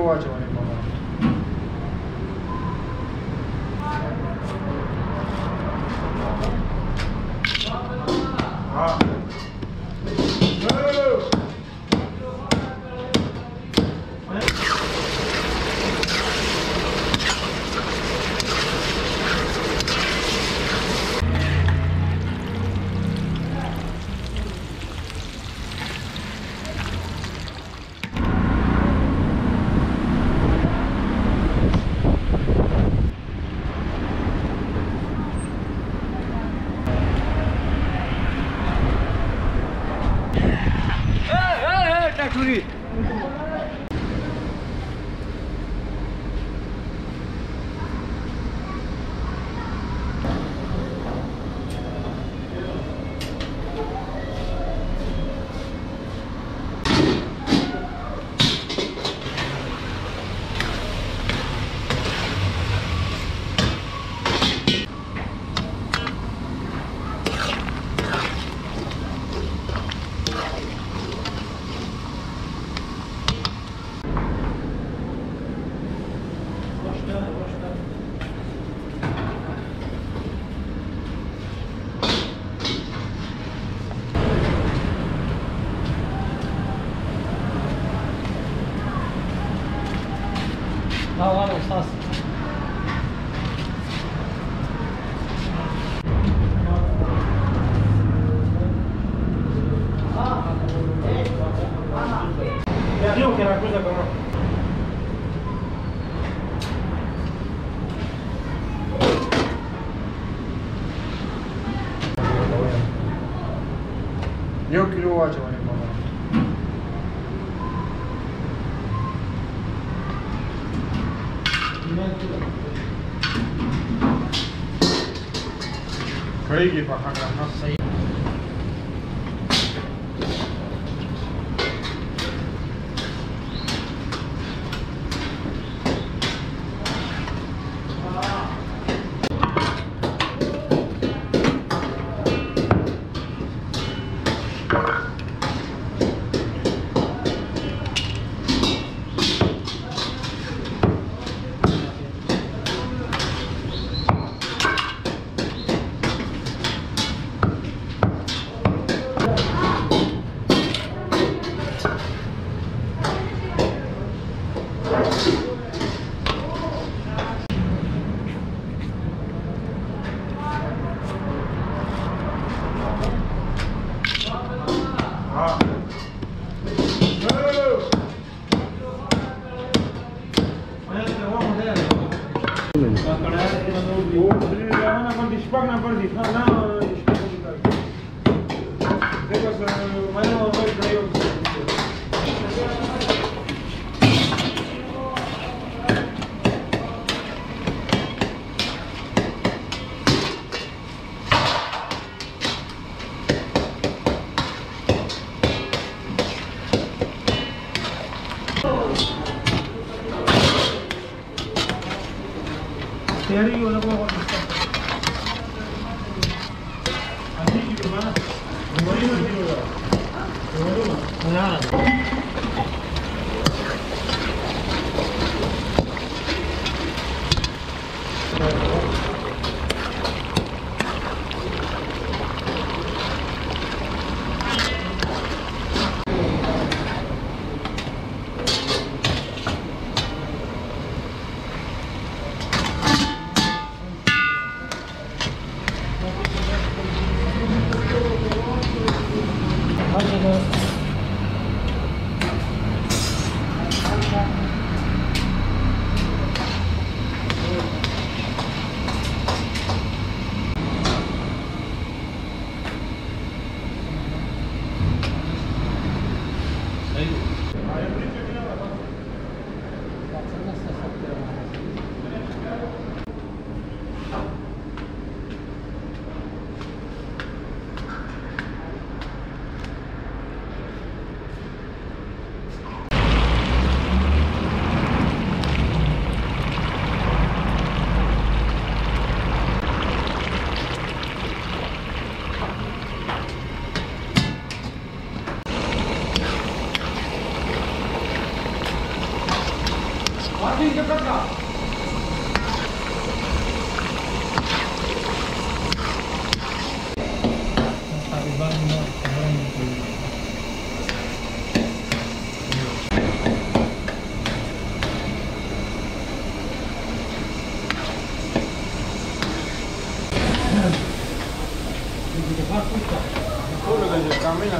for watching. रहेगी वहाँ रहना सही হেরি ওরকম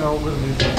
No.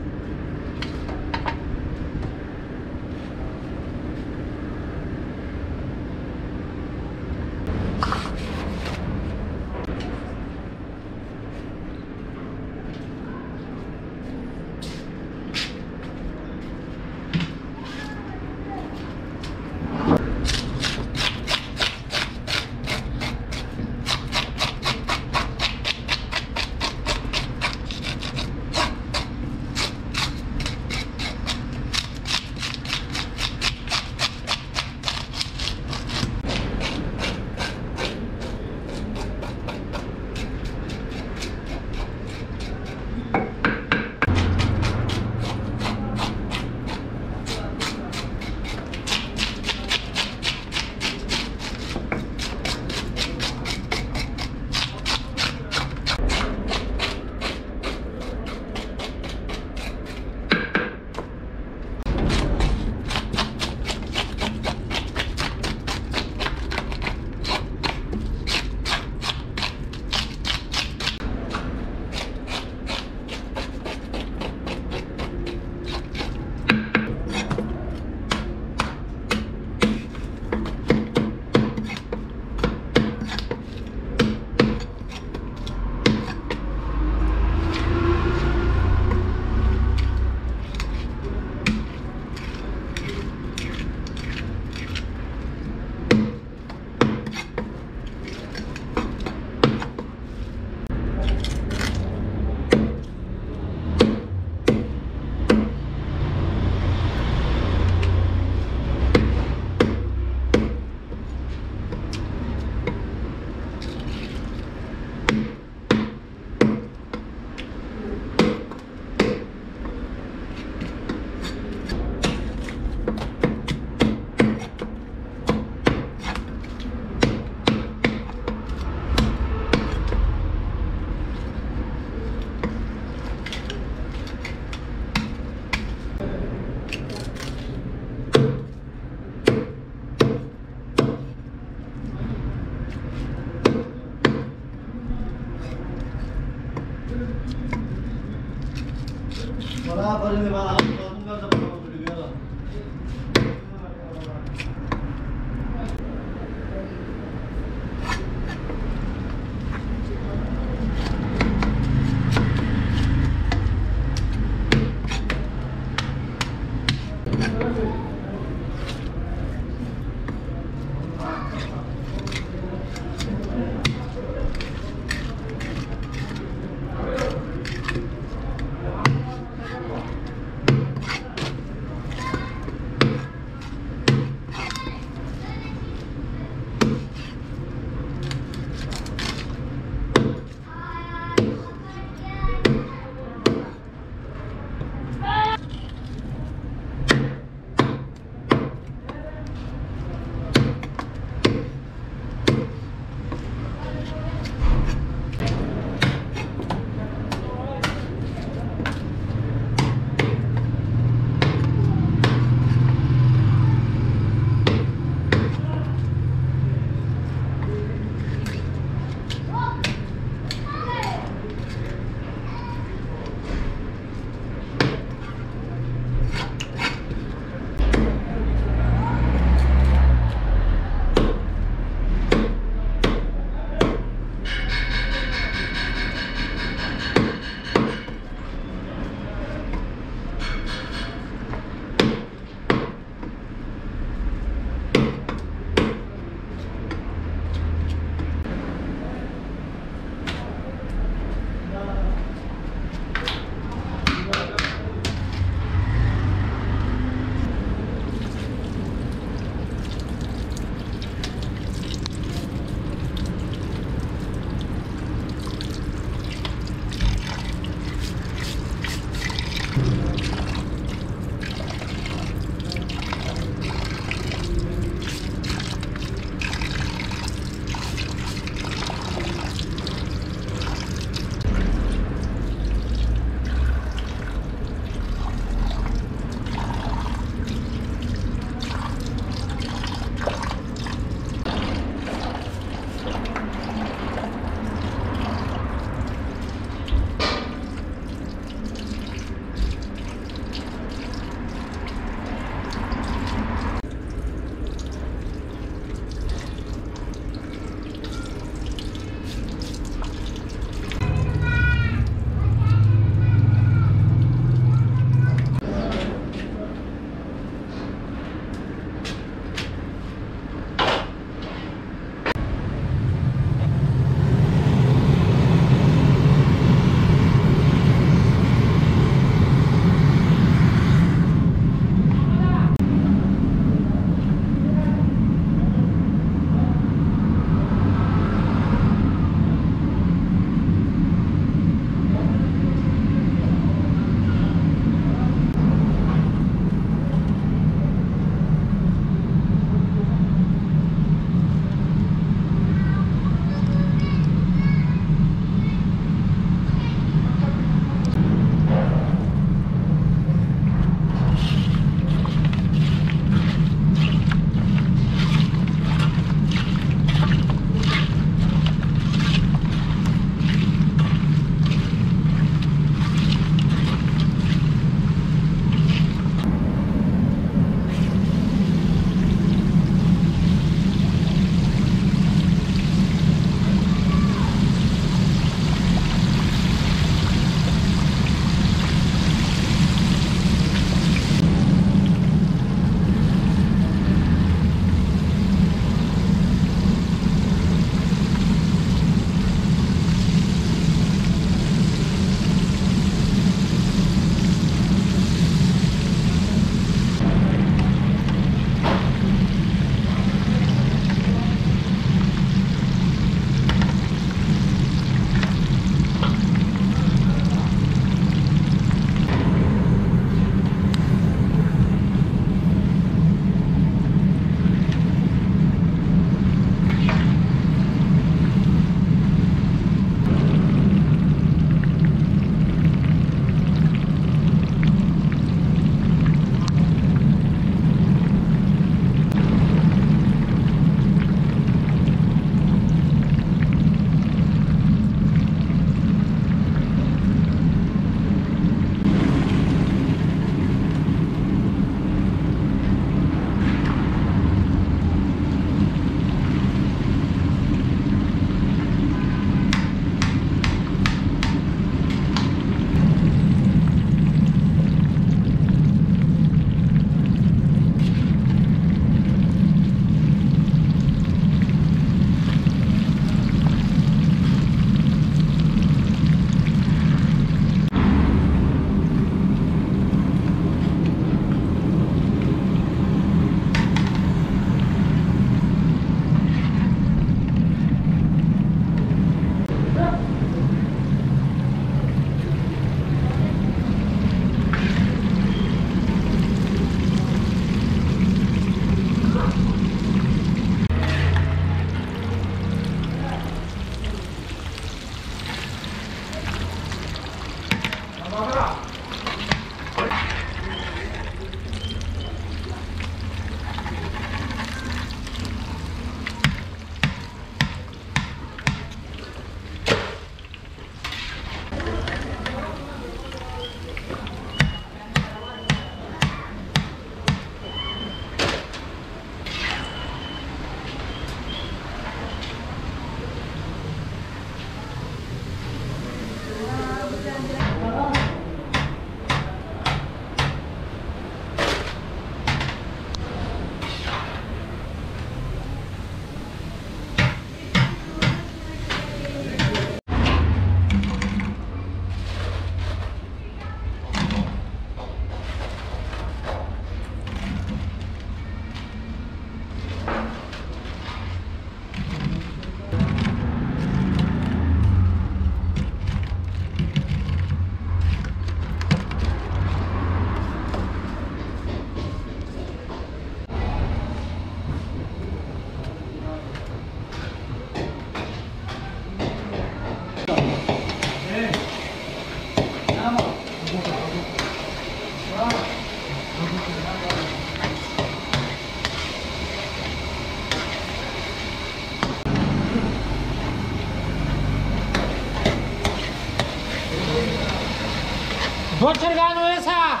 Tô enxergando essa!